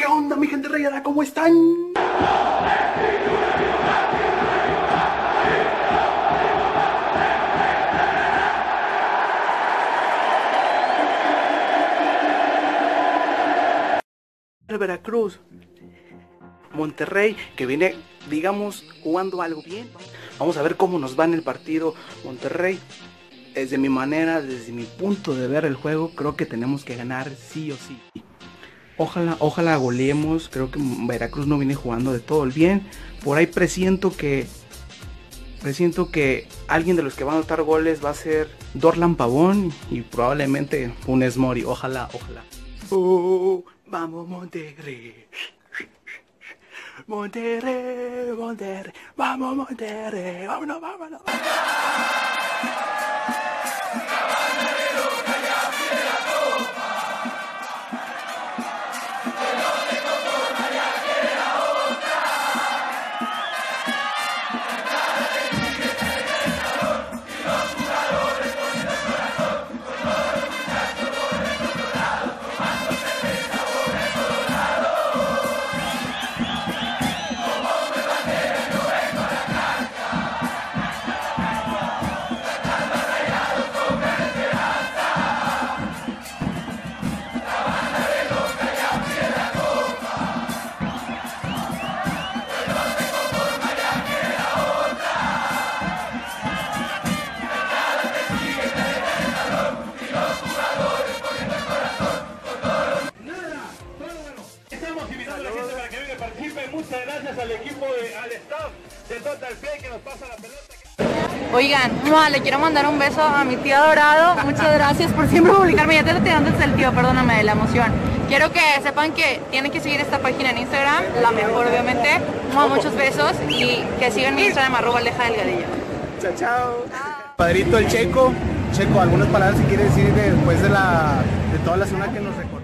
¿Qué onda, mi gente rayada? ¿Cómo están? Veracruz. Monterrey, que viene, digamos, jugando algo bien. Vamos a ver cómo nos va en el partido Monterrey. Desde mi manera, desde mi punto de ver el juego, creo que tenemos que ganar sí o sí. Ojalá, ojalá goleemos. Creo que Veracruz no viene jugando de todo el bien. Por ahí presiento que. Presiento que alguien de los que van a anotar goles va a ser Dorlan Pavón y probablemente Funes Mori. Ojalá, ojalá. Oh, vamos Monterrey. Monterrey, Monterrey, vamos Monterrey, vámonos, vámonos. Gente para que venga y participe. Muchas gracias al equipo, de, al staff de Total Play que nos pasa la pelota. Oigan, mua, le quiero mandar un beso a mi tío Dorado. Muchas gracias por siempre publicarme. Ya te lo tengo antes el tío, perdóname de la emoción. Quiero que sepan que tienen que seguir esta página en Instagram, la mejor obviamente. Mua, muchos besos y que sigan mi Instagram arroba Aleja Delgadillo. Chao, chao. Padrito el Checo. Checo, algunas palabras si quiere decir después de la de toda la zona que nos recortaron.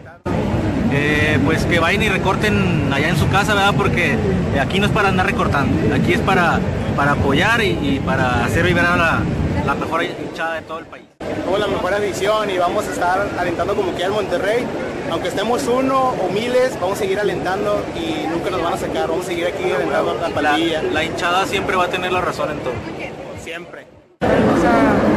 Eh, pues que vayan y recorten allá en su casa, ¿verdad? Porque aquí no es para andar recortando, aquí es para, para apoyar y, y para hacer vibrar a la, la mejor hinchada de todo el país. Somos la mejor adición y vamos a estar alentando como quiera el Monterrey. Aunque estemos uno o miles, vamos a seguir alentando y nunca nos van a sacar. Vamos a seguir aquí alentando la La, pandilla. la hinchada siempre va a tener la razón en todo. Siempre. todos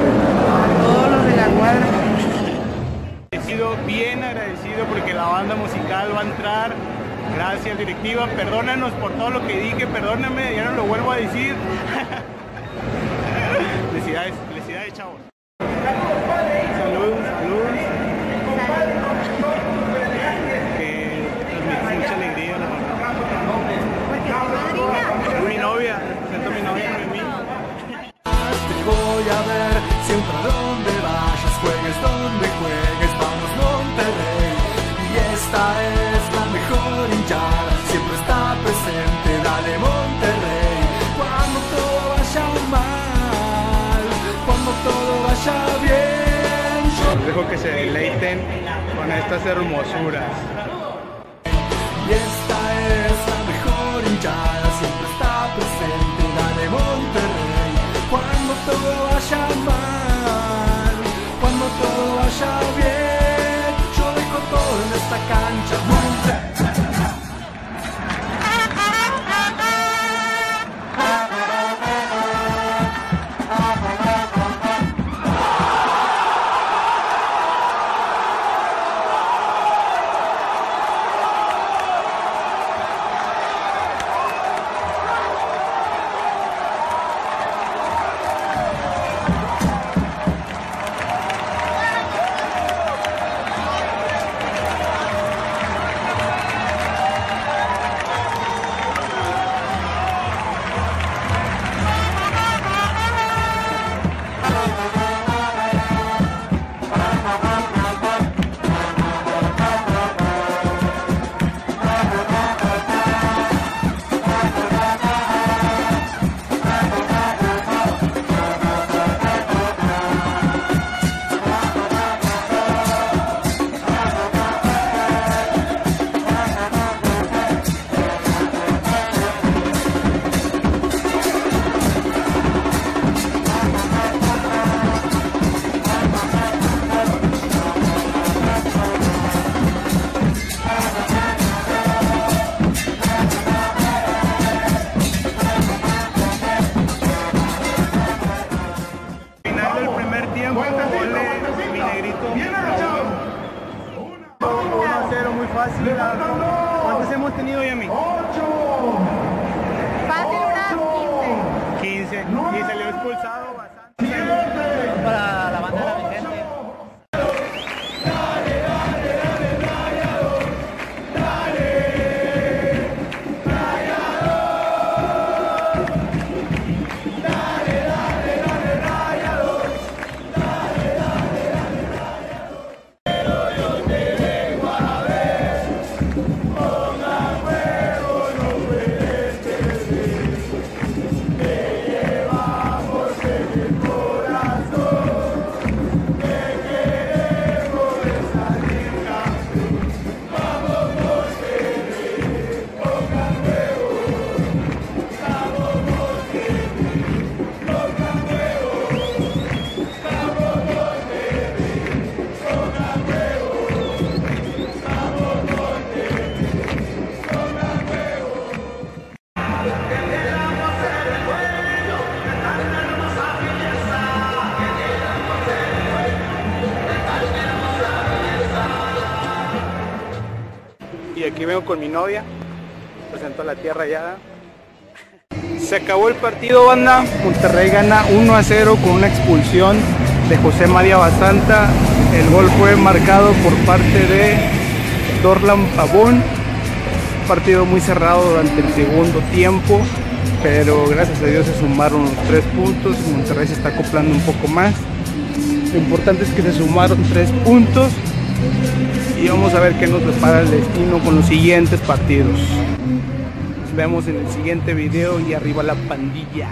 Gracias directiva, perdónanos por todo lo que dije, perdóname, ya no lo vuelvo a decir. felicidades, felicidades chavos. Salud, salud. Que transmites mucha alegría la. Mi novia, a mi novia Noemí. Te voy a ver siempre dejo que se deleiten con estas hermosuras. Y esta es la mejor hinchada, ¿Cuántas hemos tenido, Yami? Aquí vengo con mi novia. Presento la tierra ya. Se acabó el partido, banda. Monterrey gana 1 a 0 con una expulsión de José María Basanta. El gol fue marcado por parte de Dorlan Pavón. Partido muy cerrado durante el segundo tiempo, pero gracias a Dios se sumaron tres puntos. Monterrey se está acoplando un poco más. Lo importante es que se sumaron tres puntos y vamos a ver qué nos prepara el destino con los siguientes partidos. Nos vemos en el siguiente video y arriba la pandilla.